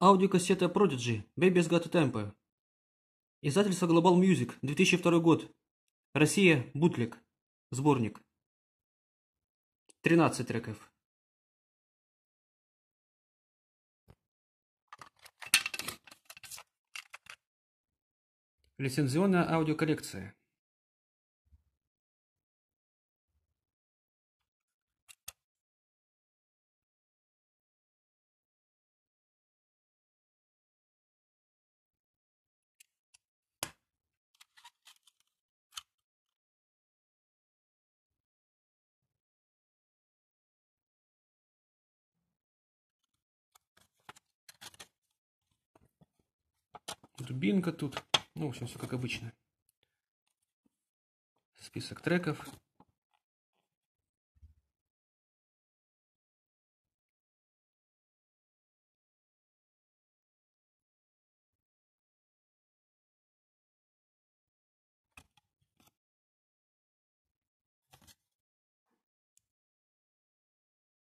Аудиокассета Prodigy «Baby's Got a Tempo». Издательство Global Music, 2002 год. Россия, Бутлик. Сборник. 13 треков. Лицензионная аудиоколлекция. Дубинка тут. Ну, в общем, все как обычно. Список треков.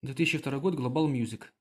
Две тысячи второй год Global Music.